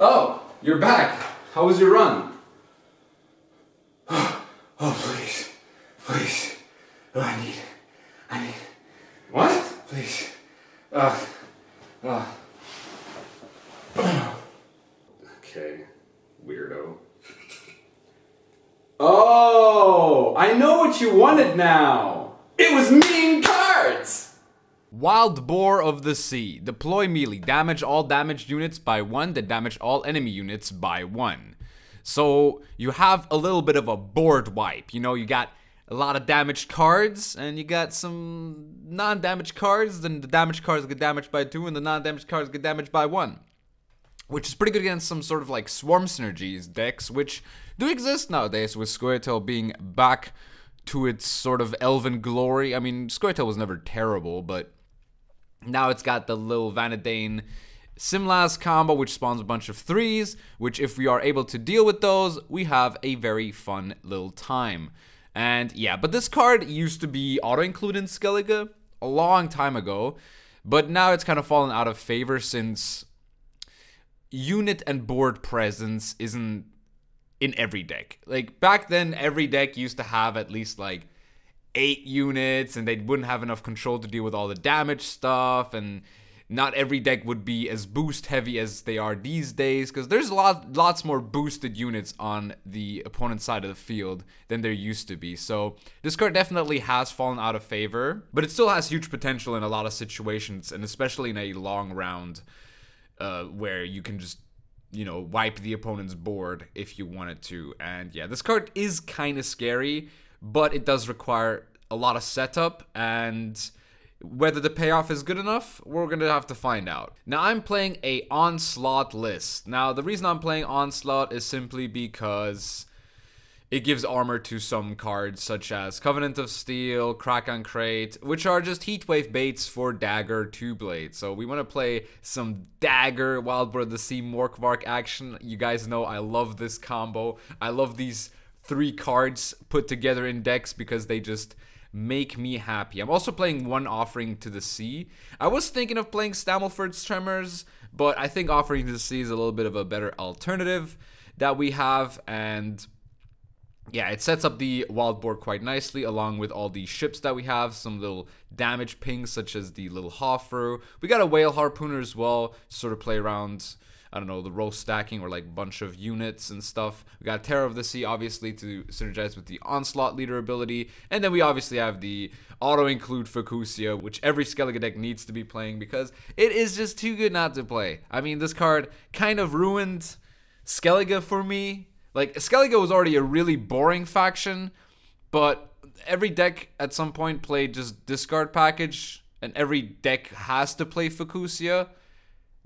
Oh, you're back. How was your run? Oh, please. Please. Oh, I need. I need. What? Please. Uh. Uh. Okay, weirdo. Oh, I know what you wanted now. It was cards. Wild Boar of the Sea. Deploy melee. Damage all damaged units by one, then damage all enemy units by one. So you have a little bit of a board wipe. You know, you got a lot of damaged cards, and you got some non-damaged cards, then the damaged cards get damaged by two, and the non-damaged cards get damaged by one. Which is pretty good against some sort of like swarm synergies decks, which do exist nowadays with Squirtle being back to its sort of elven glory. I mean, Squirtle was never terrible, but now it's got the little Vanadain Simlas combo, which spawns a bunch of threes, which if we are able to deal with those, we have a very fun little time. And yeah, but this card used to be auto-included in Skellige a long time ago, but now it's kind of fallen out of favor since unit and board presence isn't in every deck. Like back then, every deck used to have at least like eight units, and they wouldn't have enough control to deal with all the damage stuff, and not every deck would be as boost heavy as they are these days because there's a lot lots more boosted units on the opponent's side of the field than there used to be. So this card definitely has fallen out of favor but it still has huge potential in a lot of situations and especially in a long round uh, where you can just you know wipe the opponent's board if you wanted to. And yeah this card is kind of scary but it does require a lot of setup and whether the payoff is good enough, we're gonna have to find out. Now I'm playing a Onslaught list. Now the reason I'm playing Onslaught is simply because it gives armor to some cards such as Covenant of Steel, Kraken Crate, which are just Heatwave baits for Dagger 2 Blade. So we want to play some Dagger Wild Boar of the Sea Morkvarg action. You guys know I love this combo. I love these three cards put together in decks because they just make me happy. I'm also playing one offering to the sea. I was thinking of playing Stammelford's Tremors, but I think offering to the sea is a little bit of a better alternative that we have and yeah, it sets up the Wild Boar quite nicely along with all the ships that we have, some little damage pings such as the little Hofru. We got a whale harpooner as well, sort of play around I don't know, the row stacking or like bunch of units and stuff. We got Terror of the Sea, obviously, to synergize with the Onslaught leader ability. And then we obviously have the auto-include Fucusya, which every Skellige deck needs to be playing because it is just too good not to play. I mean, this card kind of ruined Skellige for me. Like, Skellige was already a really boring faction, but every deck at some point played just discard package, and every deck has to play Fucusya.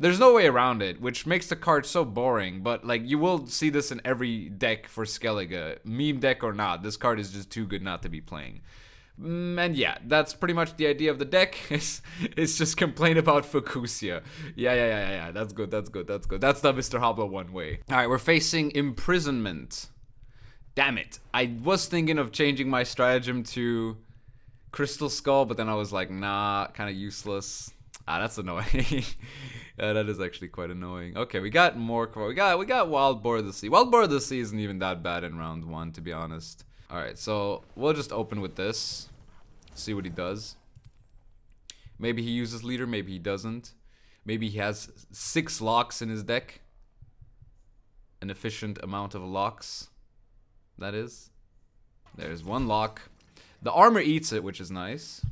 There's no way around it, which makes the card so boring, but like you will see this in every deck for Skellige, meme deck or not. This card is just too good not to be playing. Mm, and yeah, that's pretty much the idea of the deck. It's, it's just complain about Fucusya. Yeah, yeah, yeah, yeah, That's good, that's good, that's good. That's the Mr. Habla one way. Alright, we're facing imprisonment. Damn it. I was thinking of changing my stratagem to Crystal Skull, but then I was like, nah, kind of useless. Ah, that's annoying. yeah, that is actually quite annoying. Okay, we got more. We got we got Wild Boar of the Sea. Wild Boar of the Sea isn't even that bad in round one, to be honest. All right, so we'll just open with this. See what he does. Maybe he uses leader, maybe he doesn't. Maybe he has six locks in his deck. An efficient amount of locks. That is. There's one lock. The armor eats it, which is nice.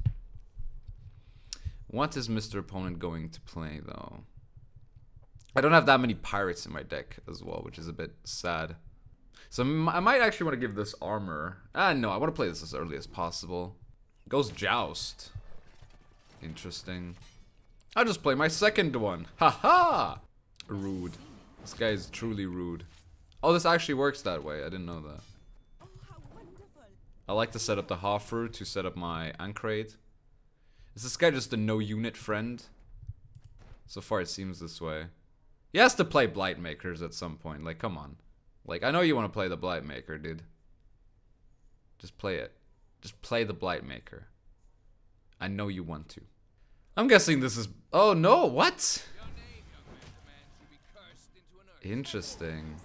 What is Mr. Opponent going to play, though? I don't have that many pirates in my deck as well, which is a bit sad. So I might actually want to give this armor. Ah, no, I want to play this as early as possible. Goes Joust. Interesting. I'll just play my second one. Haha! -ha! Rude. This guy is truly rude. Oh, this actually works that way. I didn't know that. I like to set up the Hofru to set up my An Craite. Is this guy just a no unit friend? So far it seems this way. He has to play Blightmakers at some point. Like, come on. Like, I know you want to play the Blightmaker, dude. Just play it. Just play the Blightmaker. I know you want to. I'm guessing this is. Oh no! What? Interesting.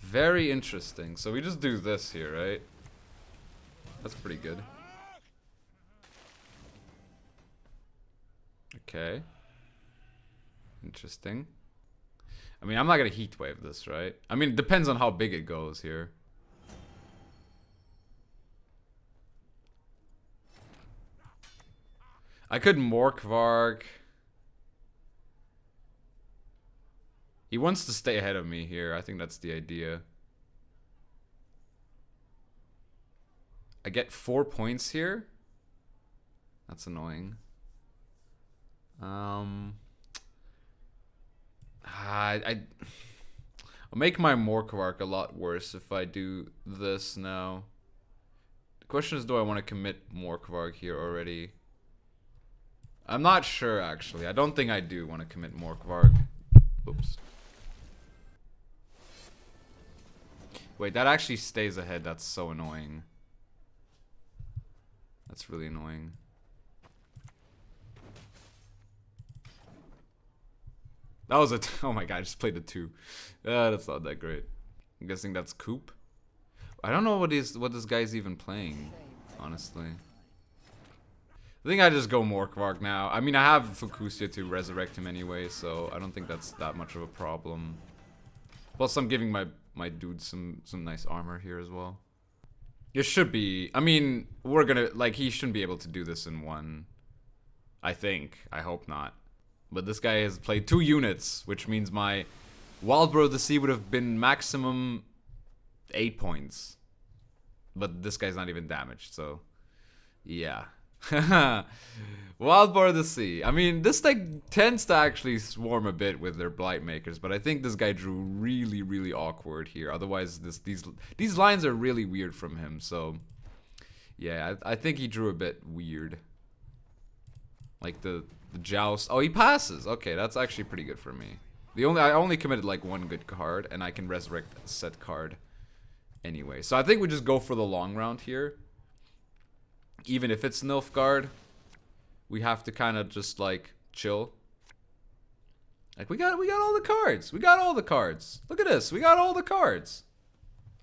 Very interesting. So we just do this here, right? That's pretty good. Okay. Interesting. I mean, I'm not gonna heat wave this, right? I mean, it depends on how big it goes here. I could Morkvarg. He wants to stay ahead of me here. I think that's the idea. I get four points here. That's annoying. Um, Ah, I, I I'll make my Morkvarg a lot worse if I do this now. The question is, do I want to commit Morkvarg here already? I'm not sure actually. I don't think I do want to commit Morkvarg. Oops. Wait, that actually stays ahead. That's so annoying. That's really annoying. That was a t oh my god, I just played a two. Uh, that's not that great. I'm guessing that's Coop. I don't know what is what this guy's even playing, honestly. I think I just go Morkvarg now. I mean, I have Fucusya to resurrect him anyway, so I don't think that's that much of a problem. Plus, I'm giving my my dude some some nice armor here as well. It should be. I mean, we're gonna like he shouldn't be able to do this in one. I think. I hope not. But this guy has played two units, which means my Wildboar of the Sea would have been maximum eight points. But this guy's not even damaged, so yeah. Wildboar of the Sea. I mean, this deck tends to actually swarm a bit with their Blight Makers, but I think this guy drew really, really awkward here. Otherwise, this these these lines are really weird from him, so... Yeah, I, I think he drew a bit weird. Like the, the Joust. Oh, he passes! Okay, that's actually pretty good for me. The only I only committed like one good card, and I can resurrect set card anyway. So I think we just go for the long round here even if it's Nilfgaard, we have to kind of just like chill. Like we got we got all the cards. We got all the cards. Look at this. We got all the cards.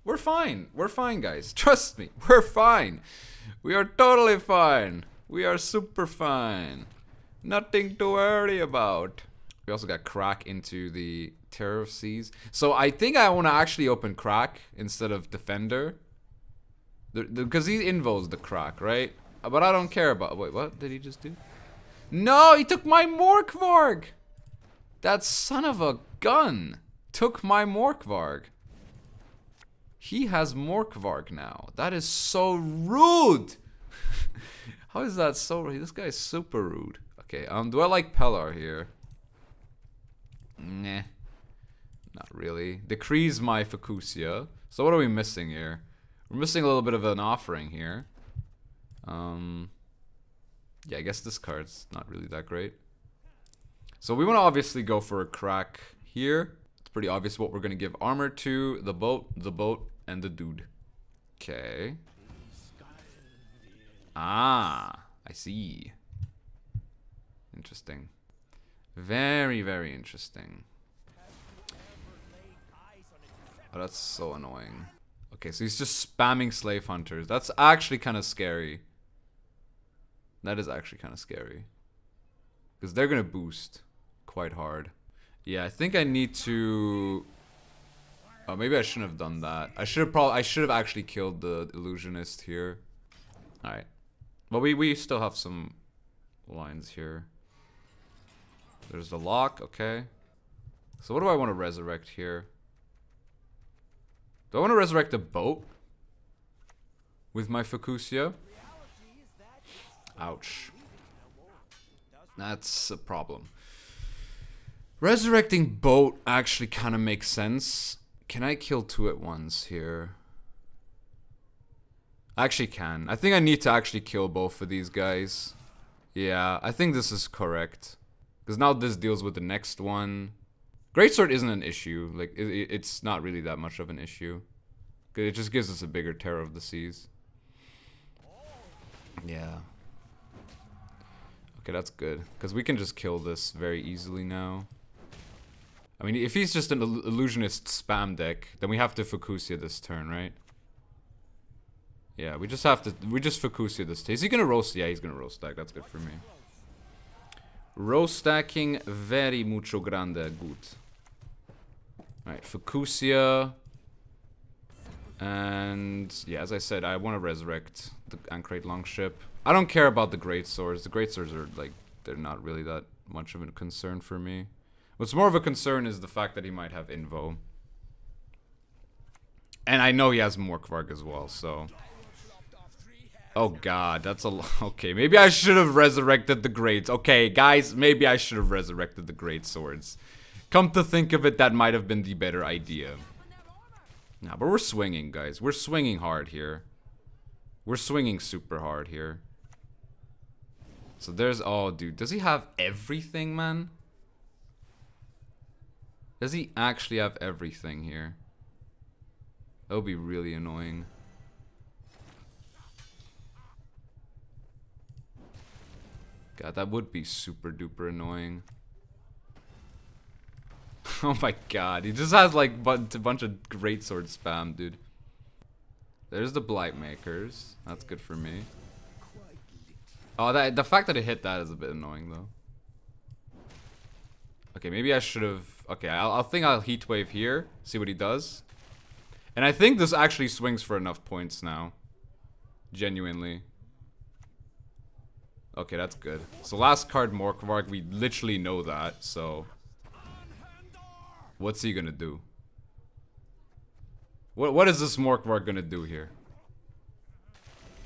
We're fine. We're fine, guys. Trust me. We're fine. We are totally fine. We are super fine. Nothing to worry about. We also got Crack into the Terror of Seas. So I think I want to actually open Crack instead of Defender. Because he invos the Crack, right? Uh, but I don't care about... Wait, what did he just do? No, he took my Morkvarg! That son of a gun took my Morkvarg. He has Morkvarg now. That is so rude! How is that so rude? This guy is super rude. Okay, um, do I like Pellar here? Nah. Not really. Decrease my Fucusya. So what are we missing here? We're missing a little bit of an offering here. Um, yeah, I guess this card's not really that great. So we want to obviously go for a crack here. It's pretty obvious what we're going to give armor to. The boat, the boat, and the dude. Okay. Ah, I see. Interesting. Very, very interesting. Oh, that's so annoying. Okay, so he's just spamming slave hunters. That's actually kind of scary. That is actually kind of scary. Because they're going to boost quite hard. Yeah, I think I need to... Oh, maybe I shouldn't have done that. I should have probably... I should have actually killed the illusionist here. Alright. But we, we still have some lines here. There's the lock, okay. So what do I want to resurrect here? Do I want to resurrect the boat? With my Fucusya? Ouch. That's a problem. Resurrecting boat actually kind of makes sense. Can I kill two at once here? I actually can. I think I need to actually kill both of these guys. Yeah, I think this is correct. Because now this deals with the next one. Greatsword isn't an issue. Like, it, it's not really that much of an issue. It just gives us a bigger Terror of the Seas. Yeah. Okay, that's good. Because we can just kill this very easily now. I mean, if he's just an il illusionist spam deck, then we have to Fucusya this turn, right? Yeah, we just have to, we just Fucusya this turn. Is he gonna roast? Yeah, he's gonna roast stack. That's good for me. Roast stacking, very mucho grande, good. Alright, Fucusya. And yeah, as I said, I want to resurrect the An Craite Longship. I don't care about the Great Swords. The Great Swords are like, they're not really that much of a concern for me. What's more of a concern is the fact that he might have Invo. And I know he has Morkvarg as well, so... Oh god, that's a Okay, maybe I should have resurrected the Great... Okay, guys, maybe I should have resurrected the Great Swords. Come to think of it, that might have been the better idea. Nah, but we're swinging, guys. We're swinging hard here. We're swinging super hard here. So there's... Oh, dude. Does he have everything, man? Does he actually have everything here? That would be really annoying. God, that would be super duper annoying. oh my god, he just has like a bunch of great sword spam, dude. There's the Blight Makers. That's good for me. Oh, that the fact that it hit that is a bit annoying though. Okay, maybe I should have. Okay, I'll, I'll think I'll Heat Wave here, see what he does. And I think this actually swings for enough points now. Genuinely. Okay, that's good. So last card Morkvarg, we literally know that, so... What's he gonna do? What What is this Morkvarg gonna do here?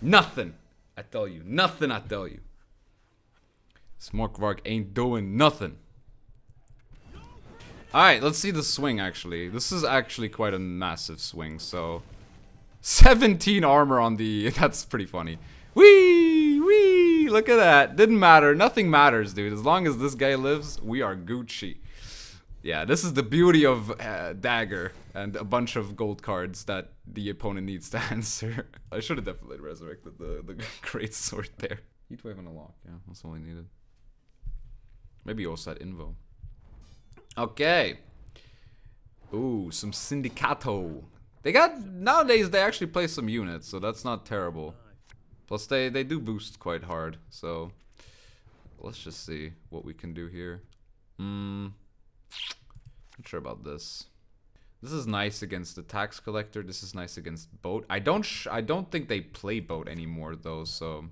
Nothing! I tell you. Nothing, I tell you. This Morkvarg ain't doing nothing. Alright, let's see the swing, actually. This is actually quite a massive swing, so... 17 armor on the... That's pretty funny. Wee! Look at that. Didn't matter. Nothing matters, dude. As long as this guy lives, we are Gucci. Yeah, this is the beauty of uh, Dagger and a bunch of gold cards that the opponent needs to answer. I should have definitely resurrected the, the great sword there. Heatwave and a lock, yeah, that's all I needed. Maybe also had Invo. Okay. Ooh, some Sindicato. They got, nowadays they actually play some units, so that's not terrible. Plus they, they do boost quite hard, so let's just see what we can do here. Hmm, not sure about this. This is nice against the tax collector. This is nice against boat. I don't I don't think they play boat anymore though, so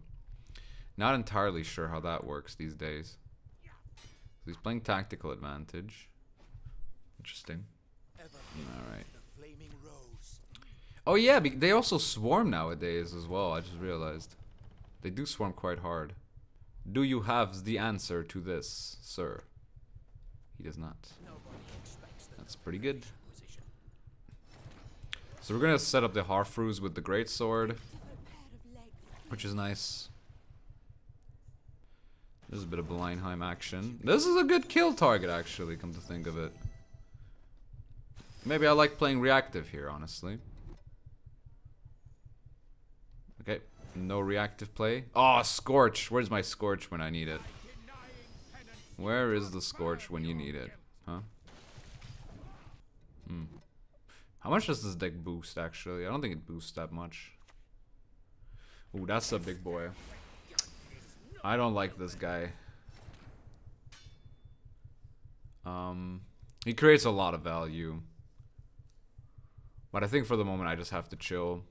not entirely sure how that works these days. he's playing tactical advantage. Interesting. Alright. Oh yeah, they also swarm nowadays as well, I just realized. They do swarm quite hard. Do you have the answer to this, sir? He does not. That's pretty good. So we're gonna set up the Harfroos with the Great Sword. Which is nice. There's a bit of Blindheim action. This is a good kill target actually, come to think of it. Maybe I like playing reactive here, honestly. Okay, no reactive play. Oh, Scorch! Where's my Scorch when I need it? Where is the Scorch when you need it? Huh? Hmm. How much does this deck boost, actually? I don't think it boosts that much. Ooh, that's a big boy. I don't like this guy. Um, he creates a lot of value. But I think for the moment I just have to chill.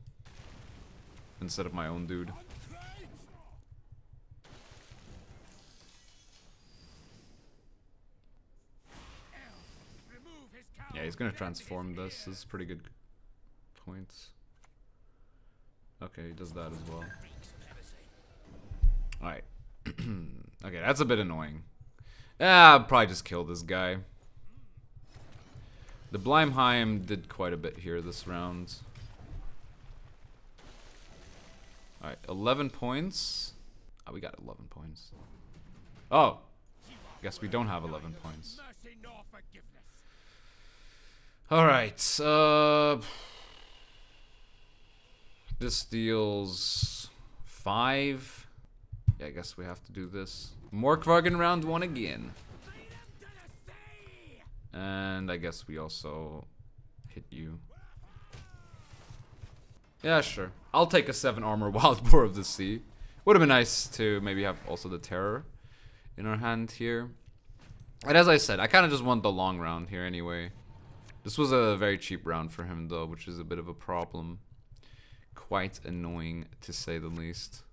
Instead of my own dude. Yeah, he's gonna transform this. This is pretty good points. Okay, he does that as well. Alright. okay, that's a bit annoying. Yeah, I'll probably just kill this guy. The Blimheim did quite a bit here this round. Alright, 11 points. Oh, we got 11 points. Oh! I guess we don't have 11 points. Alright, uh... This deals... Five? Yeah, I guess we have to do this. Morkvarg in round one again. And I guess we also hit you. Yeah, sure. I'll take a 7 armor Wild Boar of the Sea. Would have been nice to maybe have also the Terror in our hand here. And as I said, I kind of just want the long round here anyway. This was a very cheap round for him though, which is a bit of a problem. Quite annoying to say the least.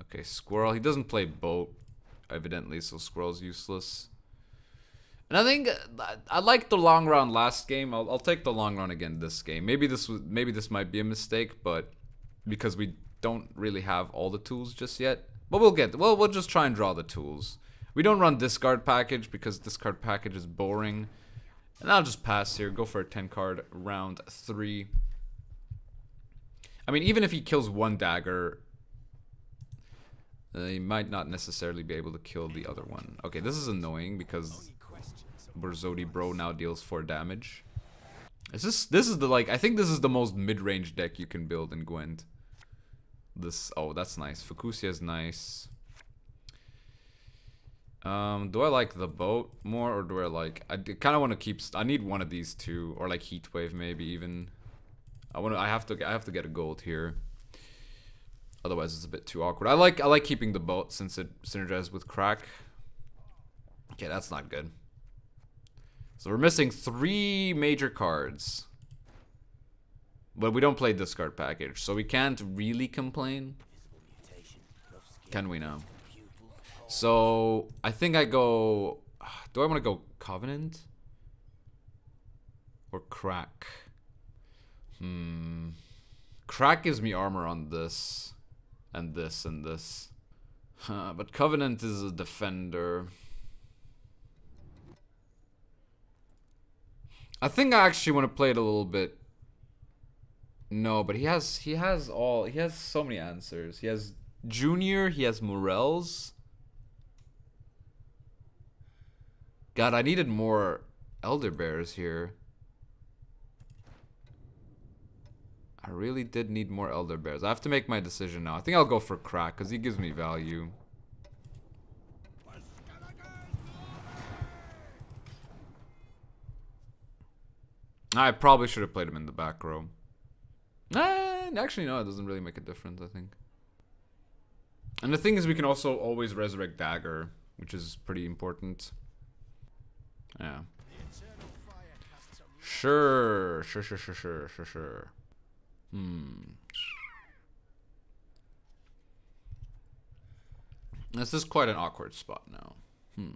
Okay, Squirrel. He doesn't play Boat, evidently, so Squirrel's useless. And I think I like the long round last game. I'll, I'll take the long run again this game. Maybe this was maybe this might be a mistake, but because we don't really have all the tools just yet. But we'll get well we'll just try and draw the tools. We don't run discard package because discard package is boring. And I'll just pass here, go for a 10 card round 3. I mean, even if he kills one dagger, uh, he might not necessarily be able to kill the other one. Okay, this is annoying because Borsodi Bro now deals 4 damage. Is this this is the like I think this is the most mid-range deck you can build in Gwent. This oh that's nice. Fucusya is nice. Um, do I like the boat more or do I like I kind of want to keep I need one of these two or like Heatwave maybe even. I want to I have to I have to get a gold here. Otherwise it's a bit too awkward. I like I like keeping the boat since it synergizes with crack. Okay, that's not good. So we're missing three major cards. But we don't play discard package, so we can't really complain. Can we now? So, I think I go... Do I want to go Covenant? Or Crack? Hmm... Crack gives me armor on this. And this and this. Huh, but Covenant is a defender. I think I actually want to play it a little bit. No, but he has he has all he has so many answers. He has Junior, he has Morels. God, I needed more Elder Bears here. I really did need more Elder Bears. I have to make my decision now. I think I'll go for Crack, because he gives me value. I probably should have played him in the back row. Eh, actually, no, it doesn't really make a difference, I think. And the thing is, we can also always resurrect Dagger, which is pretty important. Yeah. Sure, sure, sure, sure, sure, sure, sure. Hmm. This is quite an awkward spot now. Hmm.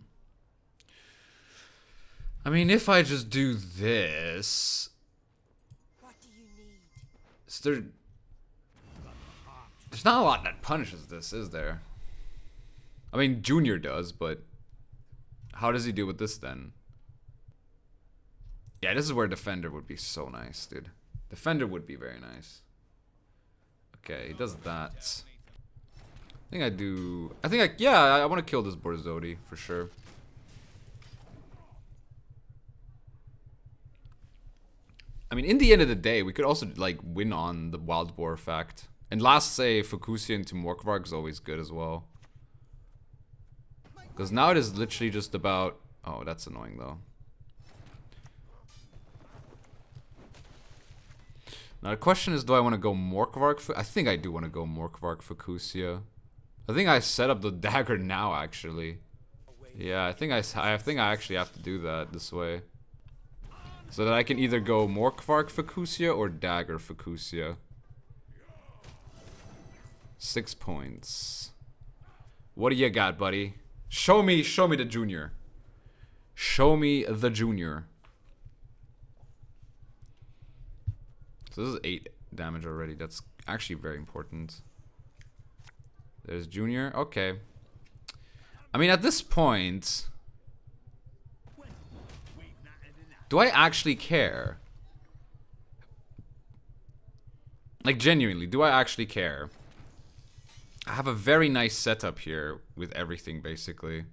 I mean, if I just do this... What do you need? Is there... There's not a lot that punishes this, is there? I mean, Junior does, but... How does he deal with this then? Yeah, this is where Defender would be so nice, dude. Defender would be very nice. Okay, he does that. I think I do... I think I... Yeah, I, I want to kill this Borsodi, for sure. I mean, in the end of the day, we could also, like, win on the Wild Boar effect. And last say, Fucusya into Morkvarg is always good as well. Because now it is literally just about... Oh, that's annoying, though. Now the question is, do I want to go Morkvarg? I think I do want to go Morkvarg Fucusya. I think I set up the dagger now, actually. Yeah, I think I, I think I actually have to do that this way. So that I can either go Morkvarg Fucusya or Dagger Fucusya. Six points. What do you got, buddy? Show me, show me the junior. Show me the junior. So this is 8 damage already. That's actually very important. There's Junior. Okay. I mean, at this point... Do I actually care? Like, genuinely, do I actually care? I have a very nice setup here with everything, basically.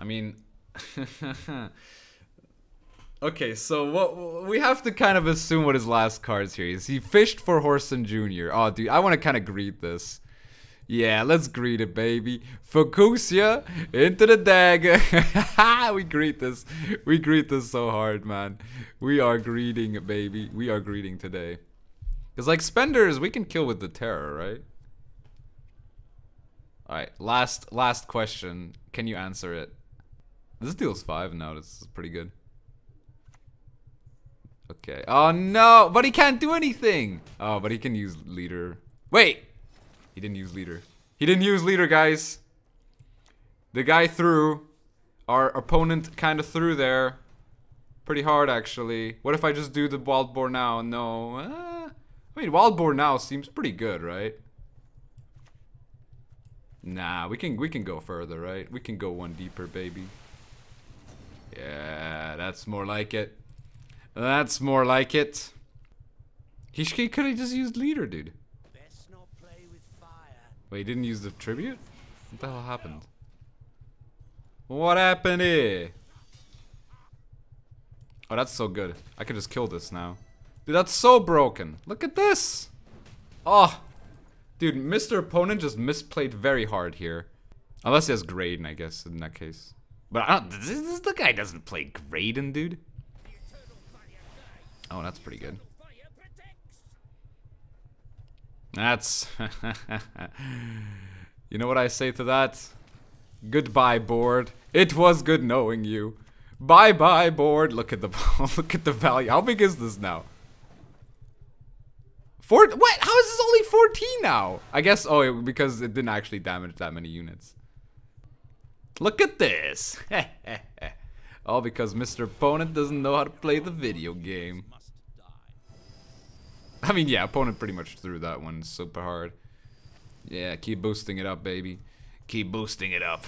I mean... Okay, so what we have to kind of assume what his last cards here is. He fished for Whoreson Jr. Oh, dude, I want to kind of greet this. Yeah, let's greet it, baby. Fucusya into the dagger. we greet this. We greet this so hard, man. We are greeting, baby. We are greeting today. Cause like spenders, we can kill with the terror, right? All right, last last question. Can you answer it? This deals five now. This is pretty good. Okay. Oh no, but he can't do anything. Oh, but he can use leader. Wait, he didn't use leader. He didn't use leader, guys. The guy threw. Our opponent kind of threw there. Pretty hard, actually. What if I just do the wild boar now? No. Uh, I mean, wild boar now seems pretty good, right? Nah, we can we can go further, right? We can go one deeper, baby. Yeah, that's more like it. That's more like it. He, he could have just used leader, dude. Best not play with fire. Wait, he didn't use the tribute? What the hell happened? What happened here? Oh, that's so good. I could just kill this now. Dude, that's so broken. Look at this. Oh. Dude, Mr. Opponent just misplayed very hard here. Unless he has Graydon, I guess, in that case. But I don't, this, this, the guy doesn't play Graydon, dude. Oh, that's pretty good. That's. you know what I say to that? Goodbye, board. It was good knowing you. Bye bye, board. Look at the look at the value. How big is this now? Four. What? How is this only 14 now? I guess. Oh, because it didn't actually damage that many units. Look at this. All because Mr. Opponent doesn't know how to play the video game. I mean, yeah, opponent pretty much threw that one super hard. Yeah, keep boosting it up, baby. Keep boosting it up.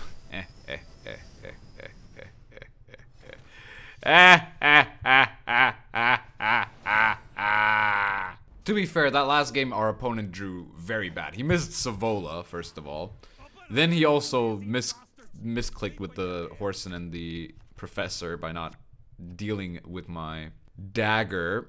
To be fair, that last game our opponent drew very bad. He missed Savolla, first of all. Then he also mis misclicked with the Whoreson and the Professor by not dealing with my dagger.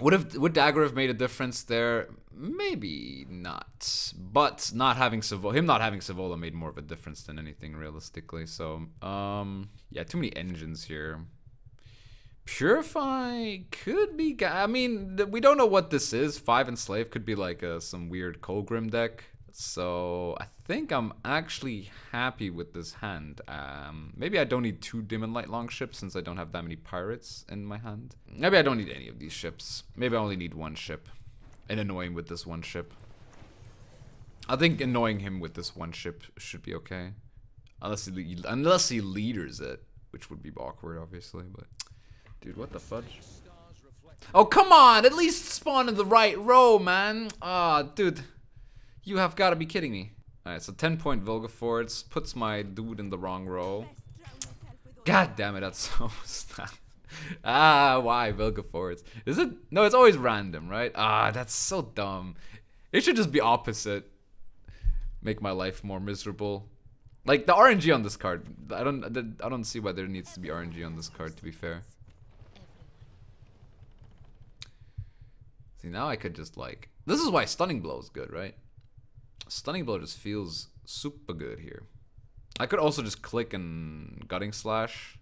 Would have would Dagger have made a difference there? Maybe not. But not having Savolla, him not having Savola made more of a difference than anything realistically. So, um, yeah, too many engines here. Purify could be. I mean, we don't know what this is. Five Enslave could be like a, some weird Colgrim deck. So I think I'm actually happy with this hand. Um, maybe I don't need two Dimun Light Longships since I don't have that many pirates in my hand. Maybe I don't need any of these ships. Maybe I only need one ship. And annoying with this one ship. I think annoying him with this one ship should be okay. Unless he, unless he leaders it, which would be awkward, obviously. But dude, what the fudge? Oh come on! At least spawn in the right row, man. Ah, dude, you have got to be kidding me. All right, so 10 point Vilgefortz puts my dude in the wrong row. God damn it, that's so ah, why Vilgefortz? Is it? No, it's always random, right? Ah, that's so dumb. It should just be opposite. Make my life more miserable. Like the RNG on this card, I don't, I don't see why there needs to be RNG on this card. To be fair. See, now I could just like. This is why Stunning Blow is good, right? Stunning Blow just feels super good here. I could also just click and Gutting Slash.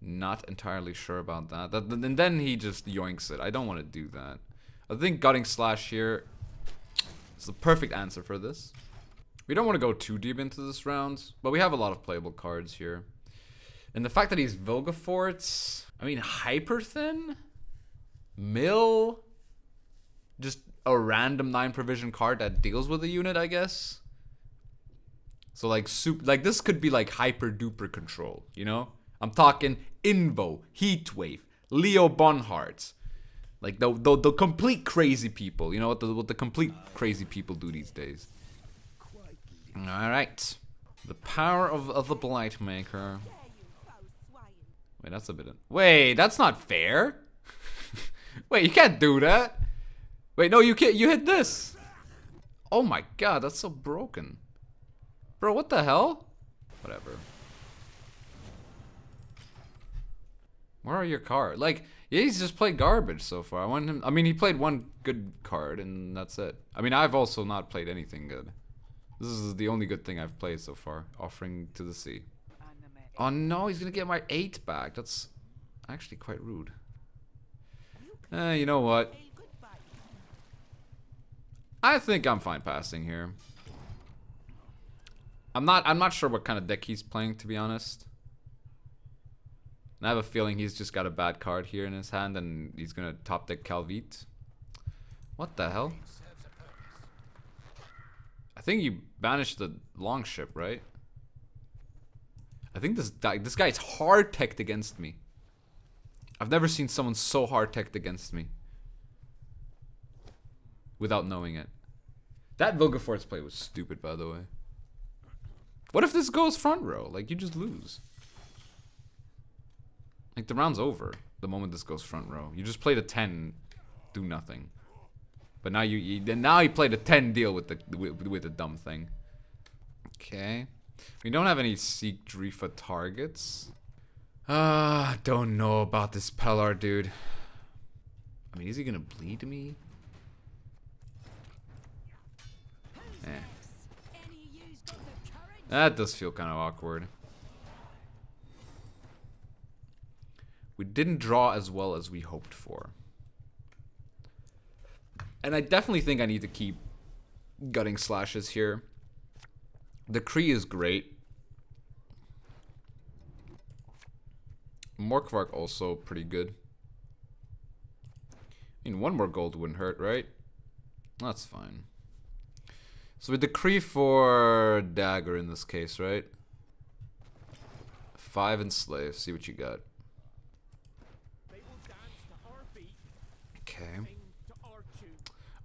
Not entirely sure about that. that. And then he just yoinks it. I don't want to do that. I think Gutting Slash here is the perfect answer for this. We don't want to go too deep into this round, but we have a lot of playable cards here. And the fact that he's Vilgefortz, I mean, Hyper Thin, Mill, just a random nine provision card that deals with a unit, I guess. So like soup, like this could be like hyper duper control, you know? I'm talking Invo, Heatwave, Leo Bonharts, like the, the the complete crazy people. You know what the what the complete crazy people do these days. All right, the power of of the Blight Maker. Wait, that's a bit. Of, wait, that's not fair. wait, you can't do that. Wait, no, you can't. You hit this. Oh my god, that's so broken. Bro, what the hell? Whatever. Where are your cards? Like, he's just played garbage so far. I want him. I mean, he played one good card, and that's it. I mean, I've also not played anything good. This is the only good thing I've played so far. Offering to the sea. Oh no, he's gonna get my eight back. That's actually quite rude. Eh, you know what? I think I'm fine passing here. I'm not. I'm not sure what kind of deck he's playing, to be honest. And I have a feeling he's just got a bad card here in his hand, and he's gonna top deck Calveit. What the hell? I think you banished the longship, right? I think this this guy's hard teched against me. I've never seen someone so hard teched against me. Without knowing it. That Vilgefortz play was stupid, by the way. What if this goes front row? Like, you just lose. Like, the round's over the moment this goes front row. You just played a 10, do nothing. But now you, you now you played a 10 deal with the with, with the dumb thing. Okay. We don't have any Sigdrifa targets. Ah, uh, don't know about this Pellar dude. I mean, is he gonna bleed me? Eh. That does feel kind of awkward. We didn't draw as well as we hoped for. And I definitely think I need to keep gutting slashes here. The Kree is great. Morkvarg also pretty good. I mean, one more gold wouldn't hurt, right? That's fine. So we decree for dagger in this case, right? Five enslave. See what you got. Okay.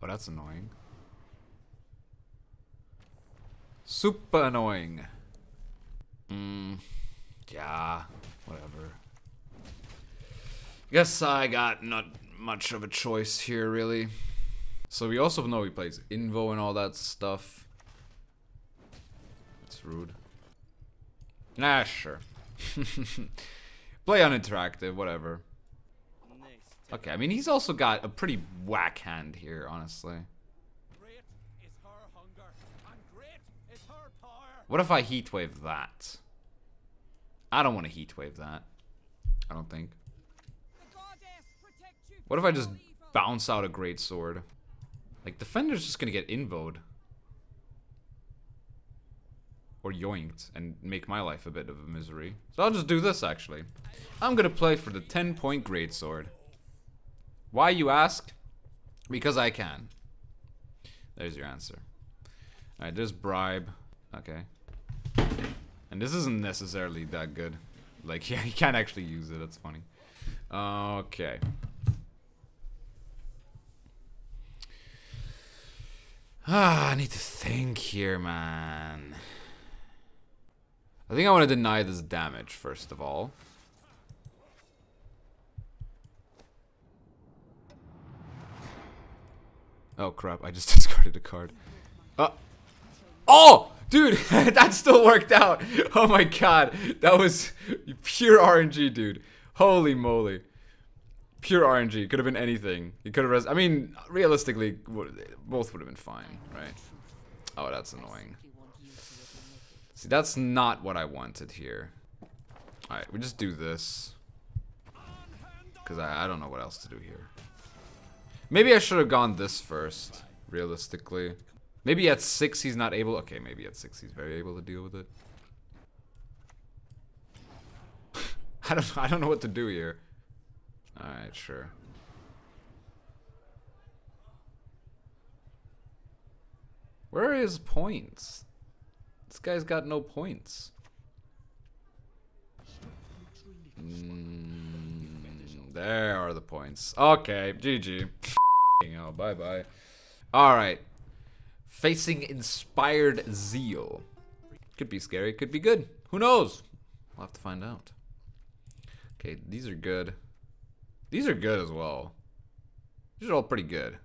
Oh, that's annoying. Super annoying. Hmm. Yeah. Whatever. Guess I got not much of a choice here, really. So we also know he plays Invo and all that stuff. That's rude. Nah, sure. Play uninteractive, whatever. Okay, I mean, he's also got a pretty whack hand here, honestly. What if I heatwave that? I don't want to heatwave that. I don't think. What if I just bounce out a great sword? Like, Defender's just gonna get invoed. Or yoinked and make my life a bit of a misery. So I'll just do this, actually. I'm gonna play for the 10 point greatsword. Why, you ask? Because I can. There's your answer. Alright, there's bribe. Okay. And this isn't necessarily that good. Like, yeah, you can't actually use it. That's funny. Okay. Ah, I need to think here, man. I think I want to deny this damage, first of all. Oh, crap. I just discarded a card. Uh, oh! Dude, that still worked out. Oh my god. That was pure RNG, dude. Holy moly. Pure RNG. Could have been anything. It could have I mean, realistically, both would have been fine, right? Oh, that's annoying. See, that's not what I wanted here. Alright, we just do this. Because I, I don't know what else to do here. Maybe I should have gone this first, realistically. Maybe at 6 he's not able... Okay, maybe at 6 he's very able to deal with it. I don't I don't know what to do here. Alright, sure. Where are his points? This guy's got no points. Mm, there are the points. Okay, GG. oh, bye bye. Alright. Facing Inspired Zeal. Could be scary, could be good. Who knows? We'll have to find out. Okay, these are good. These are good as well. These are all pretty good.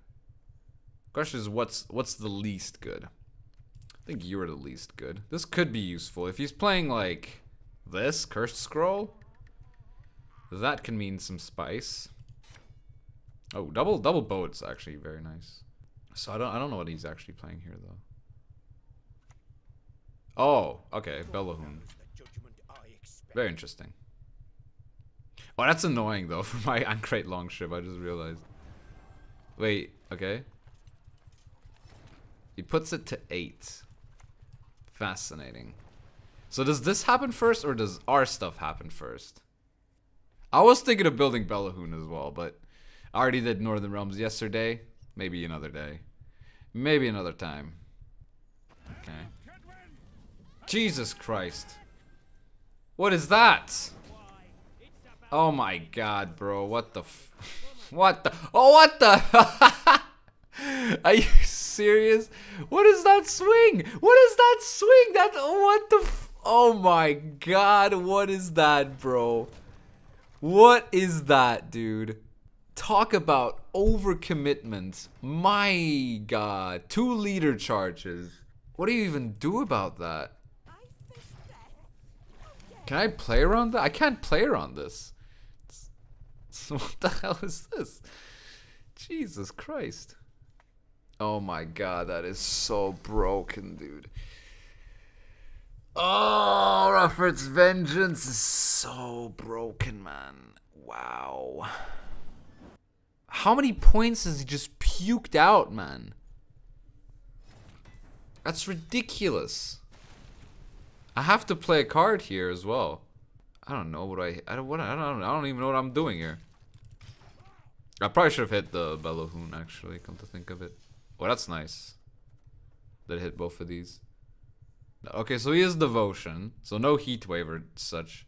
Question is, what's what's the least good? I think you're the least good. This could be useful. If he's playing, like, this, Cursed Scroll, that can mean some spice. Oh, double double boat's actually very nice. So I don't I don't know what he's actually playing here though. Oh, okay, expect. Very interesting. Oh, that's annoying though for my An Craite longship. I just realized. Wait, okay. He puts it to eight. Fascinating. So does this happen first or does our stuff happen first? I was thinking of building Belohun as well, but I already did Northern Realms yesterday. Maybe another day. Maybe another time. Okay. Jesus Christ. What is that? Oh my god, bro. What the f- What the- Oh, what the- Are you serious? What is that swing? What is that swing? That- What the f- Oh my god, what is that, bro? What is that, dude? Talk about overcommitment. My god. 2 liter charges. What do you even do about that? Can I play around that? I can't play around this. What the hell is this? Jesus Christ. Oh my god, that is so broken, dude. Oh, Rufford's Vengeance is so broken, man. Wow. How many points has he just puked out, man? That's ridiculous. I have to play a card here as well. I don't know what I I don't what I don't I don't even know what I'm doing here. I probably should have hit the Belohun actually, come to think of it. Oh, that's nice. That hit both of these. Okay, so he is devotion, so no heat wave or such.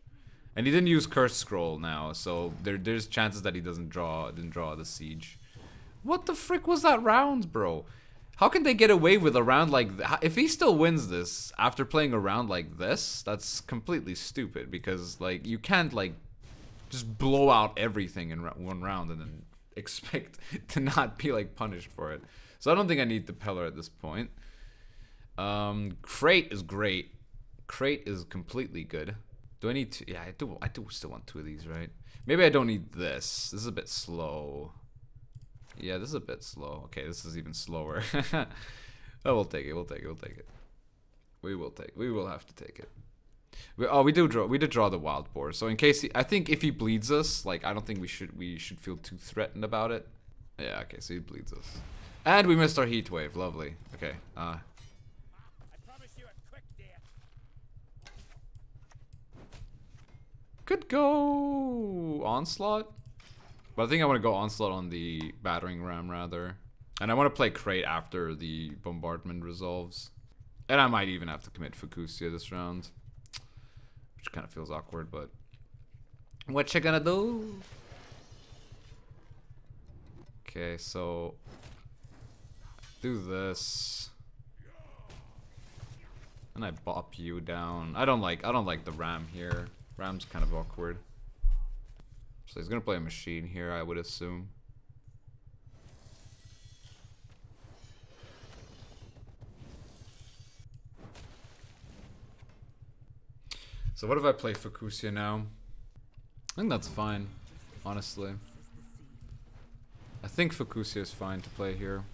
And he didn't use curse scroll now, so there there's chances that he doesn't draw didn't draw the siege. What the frick was that round, bro? How can they get away with a round like? If he still wins this after playing a round like this, that's completely stupid because like you can't like just blow out everything in one round and then expect to not be like punished for it. So I don't think I need the Peller at this point. Um, Crate is great. Crate is completely good. Do I need to? Yeah, I do. I do still want two of these, right? Maybe I don't need this. This is a bit slow. Yeah, this is a bit slow. Okay, this is even slower. oh, we'll take it. We'll take it. We'll take it. We will take. We will have to take it. We, oh, we do draw. We did draw the wild boar. So in case he, I think if he bleeds us, like I don't think we should we should feel too threatened about it. Yeah. Okay. So he bleeds us, and we missed our heat wave. Lovely. Okay. Uh. Could go onslaught, but I think I want to go onslaught on the battering ram rather, and I want to play crate after the bombardment resolves, and I might even have to commit Fucusya this round, which kind of feels awkward, but what you gonna do? Okay, so do this. And I bop you down. I don't like I don't like the ram here. Ram's kind of awkward. So he's gonna play a machine here, I would assume. So what if I play Fucusya now? I think that's fine, honestly. I think Fucusya is fine to play here.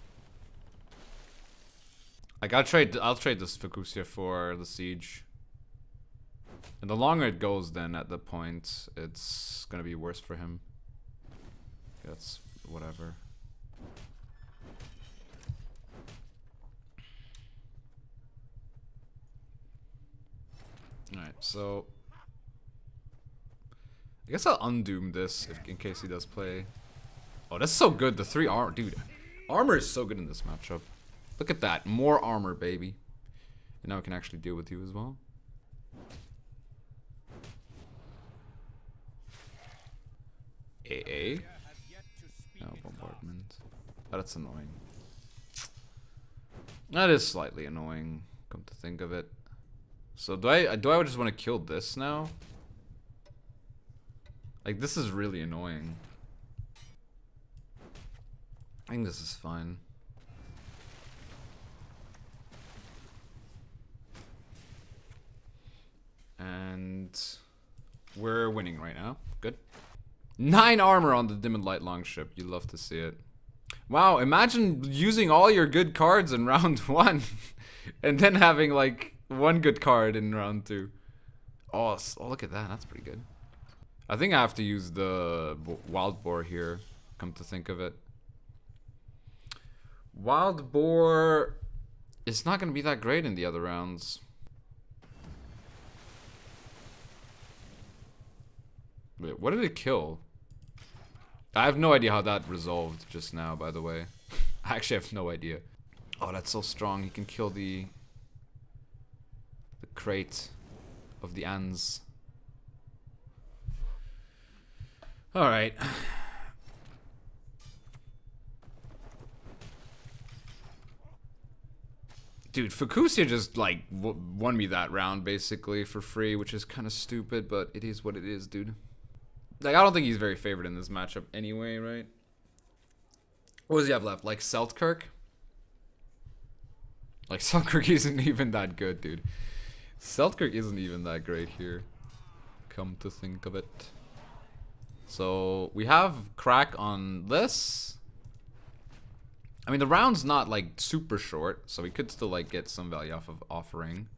Like I'll trade I'll trade this Fucusya for the siege. And the longer it goes then at the point it's gonna be worse for him. That's whatever. Alright, so I guess I'll undoom this if, in case he does play. Oh, that's so good. The three armor, dude. Armor is so good in this matchup. Look at that. More armor, baby. And now I can actually deal with you as well. AA? No, bombardment. Oh, that's annoying. That is slightly annoying, come to think of it. So do I do I just want to kill this now? Like this is really annoying. I think this is fine. And we're winning right now. Good. Nine armor on the Dimun light longship. You love to see it. Wow, imagine using all your good cards in round one and then having like one good card in round two. Oh, oh, look at that. That's pretty good. I think I have to use the wild boar here, come to think of it. Wild boar is not going to be that great in the other rounds. Wait, what did it kill? I have no idea how that resolved just now, by the way. I actually have no idea. Oh, that's so strong. He can kill the crate of the ants. All right. Dude, Fucusya just like won me that round basically for free, which is kind of stupid, but it is what it is, dude. Like, I don't think he's very favored in this matchup anyway, right? What does he have left? Like Seltkirk? Like Seltkirk isn't even that good, dude. Seltkirk isn't even that great here. Come to think of it. So we have crack on this. I mean the round's not like super short, so we could still like get some value off of offering.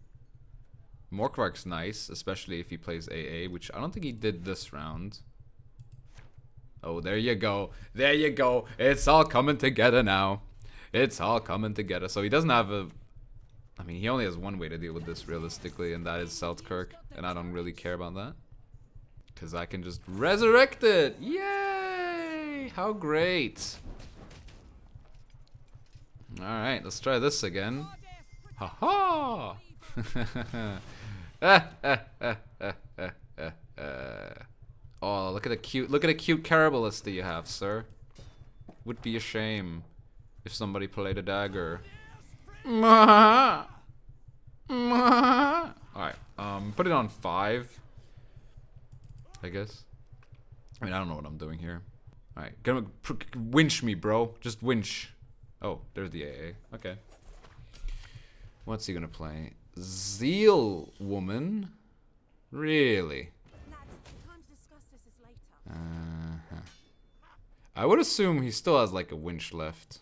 Morkvarg's nice, especially if he plays AA, which I don't think he did this round. Oh, there you go. There you go. It's all coming together now. It's all coming together. So he doesn't have a... I mean, he only has one way to deal with this realistically, and that is Seltkirk. And I don't really care about that. Because I can just resurrect it. Yay! How great. Alright, let's try this again. Ha ha! Oh, look at the cute, look at the cute Carabalist that you have, sir. Would be a shame if somebody played a dagger. Alright, um, put it on five. I guess. I mean, I don't know what I'm doing here. Alright, gonna winch me, bro. Just winch. Oh, there's the AA. Okay. What's he gonna play? Zeal Woman? Really? Later. Uh-huh. I would assume he still has like a winch left.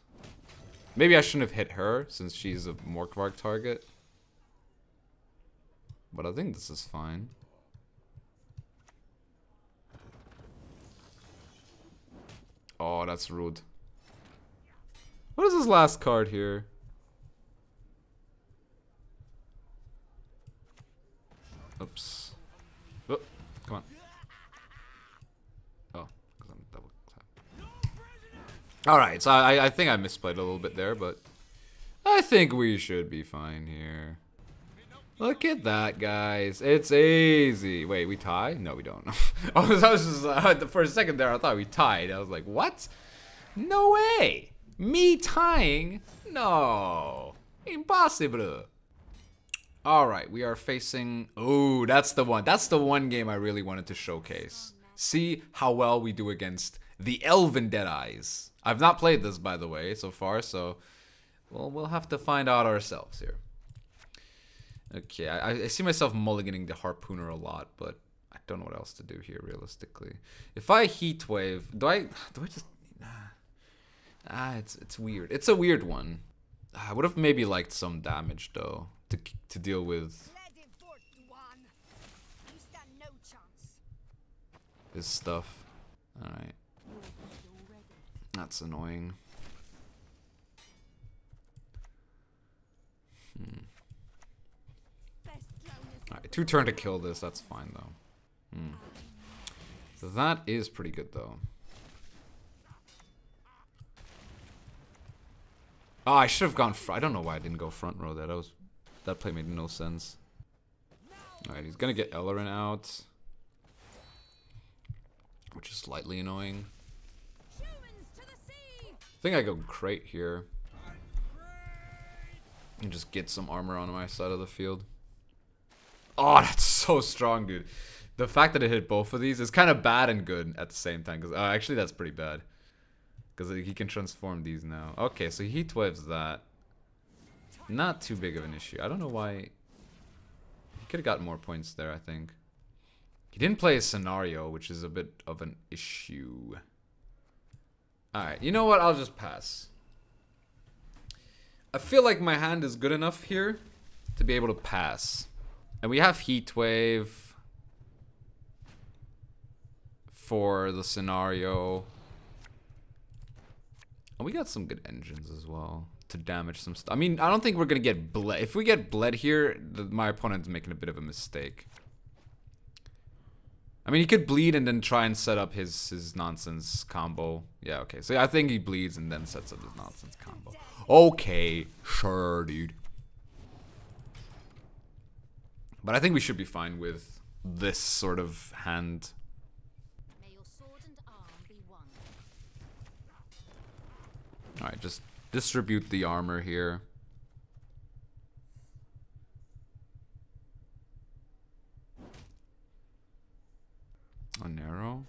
Maybe I shouldn't have hit her since she's a Morkvarg target. But I think this is fine. Oh, that's rude. What is this last card here? Oops. Oh, come on. Oh, 'cause I'm double clap. All right, so I I think I misplayed a little bit there, but I think we should be fine here. Look at that, guys. It's easy. Wait, we tie? No, we don't. Was, I was just, uh, for a second there, I thought we tied. I was like, what? No way. Me tying? No. Impossible. All right, we are facing. Oh, that's the one. That's the one game I really wanted to showcase. See how well we do against the Elven Deadeyes. I've not played this, by the way, so far, so well, we'll have to find out ourselves here. Okay, I, I see myself mulliganing the harpooner a lot, but I don't know what else to do here realistically. If I heat wave, do I do I just ah? It's it's weird. It's a weird one. I would have maybe liked some damage though to to deal with Let stuff. forth, one. You stand no chance. his stuff. All right, You're dead already. That's annoying. Best known as All right, two turn to kill this. That's fine though. Hmm. That is pretty good though. Oh, I should have gone. I don't know why I didn't go front row. That was that play made no sense. All right, he's gonna get Ellerin out, which is slightly annoying. Think I go crate here. And just get some armor on my side of the field. Oh, that's so strong, dude. The fact that it hit both of these is kind of bad and good at the same time. Cause uh, actually, that's pretty bad. Because he can transform these now. Okay, so he waves that. Not too big of an issue. I don't know why. He could have got more points there, I think. He didn't play a scenario, which is a bit of an issue. Alright, you know what? I'll just pass. I feel like my hand is good enough here to be able to pass. And we have Heat Wave for the scenario. And we got some good engines as well to damage some stuff. I mean, I don't think we're gonna get bled. If we get bled here, my opponent's making a bit of a mistake. I mean, he could bleed and then try and set up his his nonsense combo. Yeah, okay. So yeah, I think he bleeds and then sets up his nonsense combo. Okay, sure, dude. But I think we should be fine with this sort of hand. Alright, just distribute the armor here. A narrow.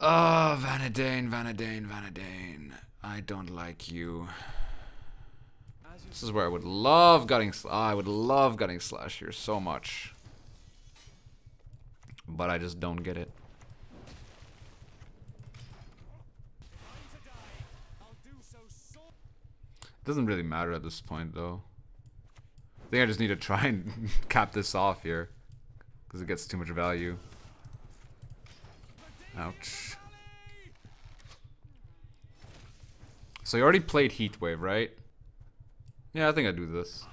Ah, oh, Vanadain, Vanadain, Vanadain. I don't like you. This is where I would love gutting. Oh, I would love gutting slash here so much, but I just don't get it. it. Doesn't really matter at this point, though. I think I just need to try and cap this off here. Because it gets too much value. Ouch. So you already played Heatwave, right? Yeah, I think I do this.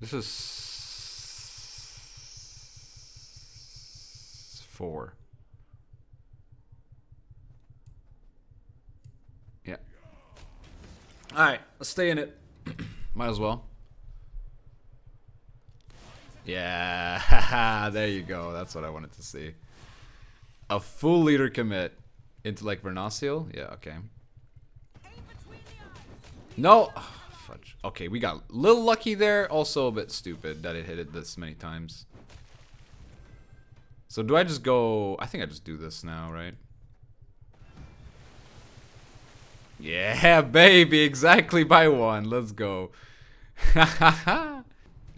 This is four. Yeah. Alright, let's stay in it. Might as well. Yeah, there you go. That's what I wanted to see. A full leader commit into like Vernossiel? Yeah, okay. No! Oh, fudge. Okay, we got a little lucky there. Also a bit stupid that it hit it this many times. So do I just go... I think I just do this now, right? Yeah, baby, exactly by one. Let's go.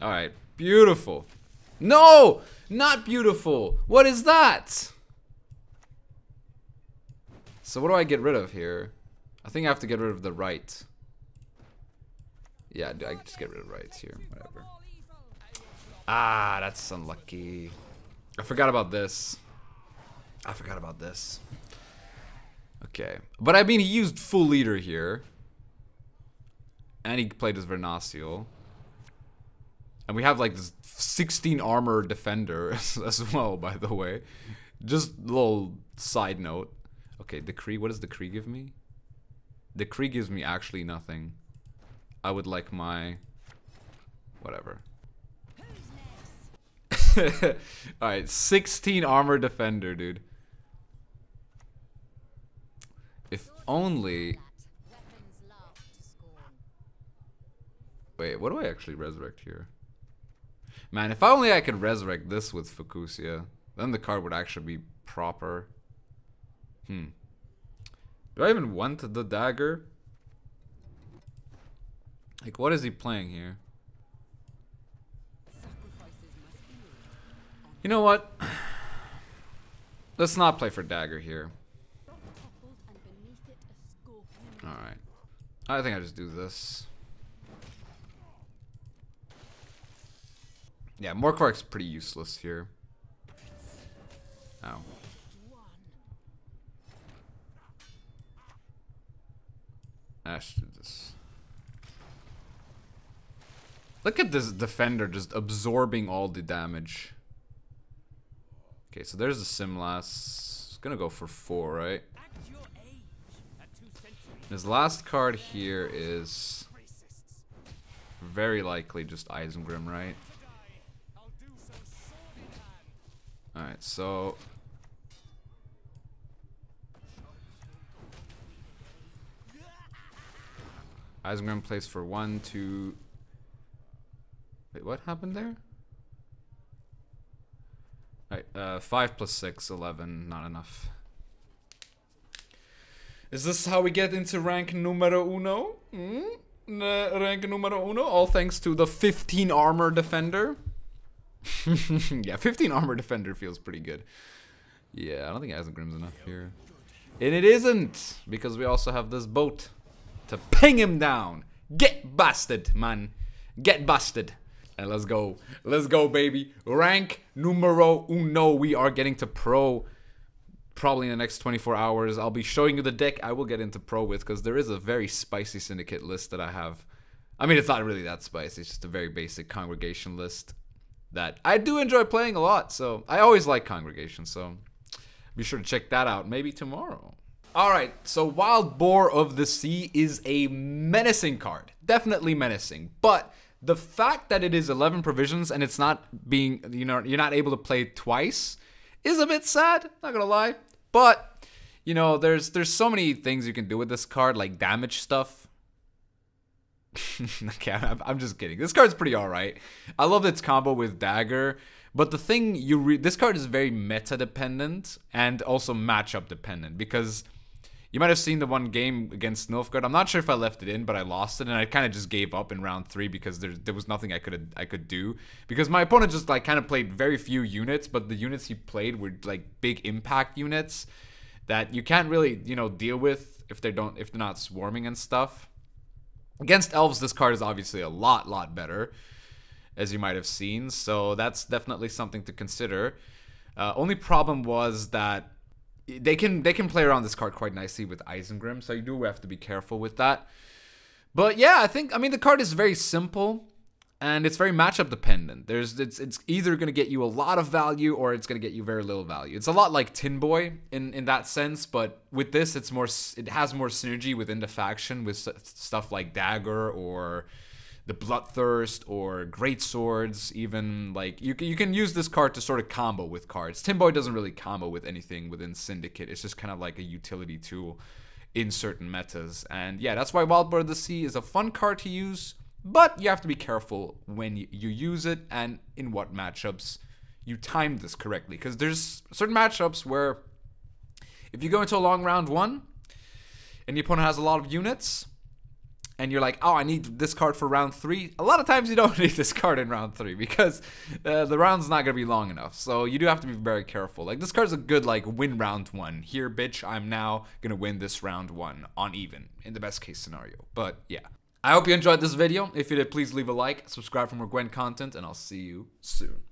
Alright, beautiful. No! Not beautiful! What is that? So what do I get rid of here? I think I have to get rid of the right. Yeah, I just get rid of rights here. Whatever. Ah, that's unlucky. I forgot about this. I forgot about this. Okay. But I mean, he used full leader here. And he played as Vernossiel. And we have like this 16 armor defender as well, by the way. Just a little side note. Okay, Decree. What does the Decree give me? The decree gives me actually nothing. I would like my... Whatever. Alright, 16 armor defender, dude. If only... Wait, what do I actually resurrect here? Man, if only I could resurrect this with Fucusya, then the card would actually be proper. Hmm. Do I even want the dagger? Like, what is he playing here? You know what? Let's not play for dagger here. Alright. I think I just do this. Yeah, Morkvarg's pretty useless here. Oh. Ash did this. Look at this defender just absorbing all the damage. Okay, so there's the Simlas. It's gonna go for four, right? His last card here is very likely just Isengrim, right? Alright, so... Isengrim plays for one, two... Wait, what happened there? Alright, uh, 5 plus plus six, eleven. not enough. Is this how we get into rank numero uno? Hmm? uh, rank numero uno, all thanks to the 15 armor defender. yeah, 15 armor defender feels pretty good. Yeah, I don't think Isengrim's enough here. And it isn't, because we also have this boat to ping him down. Get busted, man. Get busted. And let's go. Let's go, baby. Rank numero uno. We are getting to pro probably in the next 24 hours. I'll be showing you the deck I will get into pro with because there is a very spicy syndicate list that I have. I mean, it's not really that spicy. It's just a very basic congregation list that I do enjoy playing a lot. So I always like congregation. So be sure to check that out maybe tomorrow. All right, so Wild Boar of the Sea is a menacing card. Definitely menacing. But the fact that it is 11 provisions and it's not being, you know, you're not able to play twice is a bit sad, not gonna lie. But, you know, there's there's so many things you can do with this card, like damage stuff. okay, I'm, I'm just kidding. This card's pretty alright. I love its combo with Dagger. But the thing you re- this card is very meta dependent and also matchup dependent because you might have seen the one game against Nilfgaard. I'm not sure if I left it in, but I lost it, and I kind of just gave up in round three because there there was nothing I could I could do because my opponent just like kind of played very few units, but the units he played were like big impact units that you can't really you know deal with if they don't if they're not swarming and stuff. Against elves, this card is obviously a lot lot better, as you might have seen. So that's definitely something to consider. Uh, only problem was that they can they can play around this card quite nicely with Isengrim, so you do have to be careful with that. But yeah, I think I mean the card is very simple and it's very matchup dependent. There's it's it's either going to get you a lot of value or it's going to get you very little value. It's a lot like Tin Boy in in that sense, but with this it's more it has more synergy within the faction with stuff like Dagger or the Bloodthirst or Great Swords, even like you can, you can use this card to sort of combo with cards. Tin Boy doesn't really combo with anything within Syndicate. It's just kind of like a utility tool in certain metas. And yeah, that's why Wild Boar of the Sea is a fun card to use, but you have to be careful when you, you use it and in what matchups you time this correctly. Because there's certain matchups where if you go into a long round one and the opponent has a lot of units, and you're like, oh, I need this card for round three. A lot of times you don't need this card in round three because uh, the round's not gonna be long enough. So you do have to be very careful. Like this card's a good like win round one. Here, bitch, I'm now gonna win this round one on even in the best case scenario. But yeah. I hope you enjoyed this video. If you did, please leave a like, subscribe for more Gwent content, and I'll see you soon.